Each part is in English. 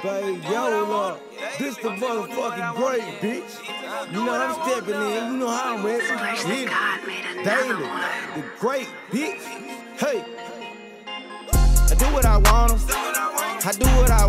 Baby, yo, look, this the motherfucking great, bitch. You know I'm stepping in, you know how I'm ready. Daily, daily, the great, bitch. Hey, I do what I want, I do what I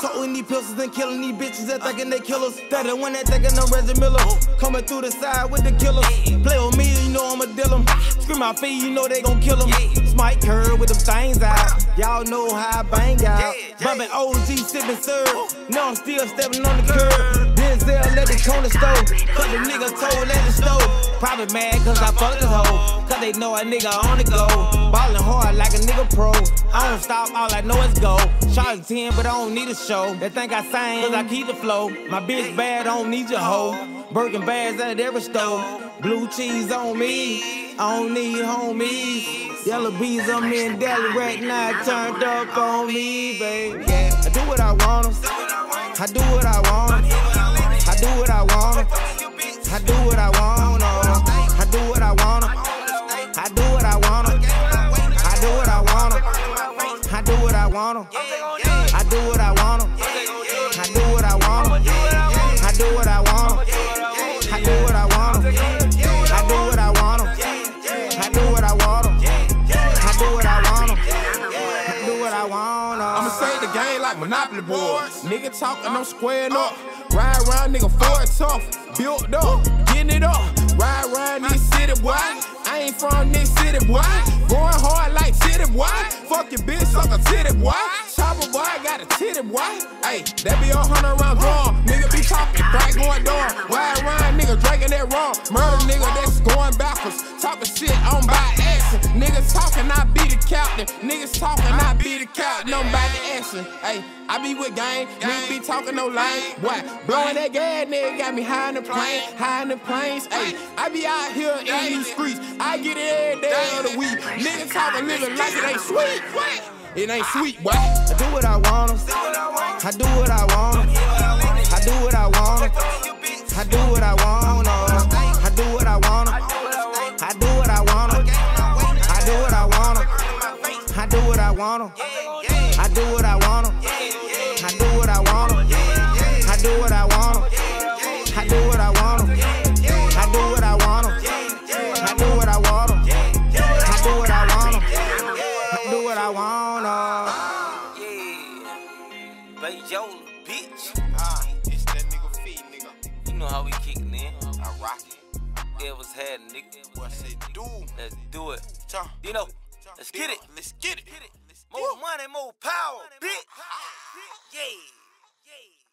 toting these pistols and killing these bitches that thinking they killers. That the one that thinking I'm Reggie Miller. Coming through the side with the killers. Play with me, you know I'ma deal 'em. Scream my feet, you know they gon' kill 'em. Smite curve with them things out. Y'all know how I bang out. Bumping OG, sippin' syrup. No, I'm still steppin' on the curb. Denzel at the corner store. Cut the nigga toe at the stove. Probably mad cause I fucked this hoe. Cause they know a nigga on the go. Ballin' hard like a nigga pro. I don't stop, all I know is go. Shot 10, but I don't need a show. They think I sang cause I keep the flow. My bitch bad, I don't need your hoe. Birkin bags at every store. Blue cheese on me. I don't need homies. Yellow bees on me and Deli right now turned up on me, baby. I do what I want. I do what I want. I do what I want. I do what I want. I do what I want. I do do what I want. I do what I want. I do what I want. I do what I want. I do what I want. I do what I want. I do what I want. I do what I want. I do what I want. I'ma say the game like Monopoly boys. Nigga talking, I'm squaring up. Ride around, nigga, for it tough. Built up, getting it from this city, boy. Going hard like titty, boy. Fuck your bitch, suck a titty, boy. Chopper, boy, got a titty, boy. Hey, that be a hundred round drum. Nigga be talking, crack going down. Ride around, nigga, drinking that rum. Murder, nigga, that's going backwards. Talking shit, I'm by action. Niggas talking, I be the captain. Niggas talking, I be the captain. I'm by action. Hey, I be with gang. Niggas be talking no lane. Boy, blowing that gas, nigga got me high in the plane, high in the planes. Hey, I be out here in these streets. I get it every day of the week. Niggas talking, living like it ain't sweet. It ain't sweet, boy. I do what I want. I do what I want. Do what I want. I do what I want. I do what I want. I do what I want. I do what I want. I do what I want. I do what I want. I do what I want. I do what I want. Yeah. Bay Yola, bitch. Ah, it's that nigga feed, nigga. You know how we kicking in. I rock it. Elvis had a nigga. What say do? Let's do it. Cha. Let's get it. Let's get it. More money, more power, bitch. Yeah. Yeah.